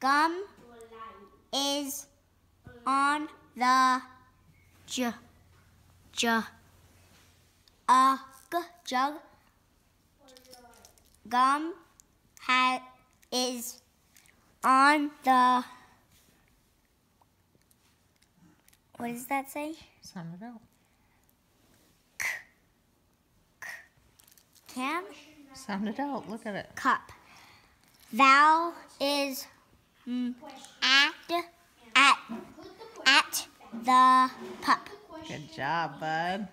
Gum is on the j j a g jug. Gum ha is on the. What does that say? Sound it out. Can Sound it out. Look at it. cup. Val is mm, at at at the pup. Good job, bud.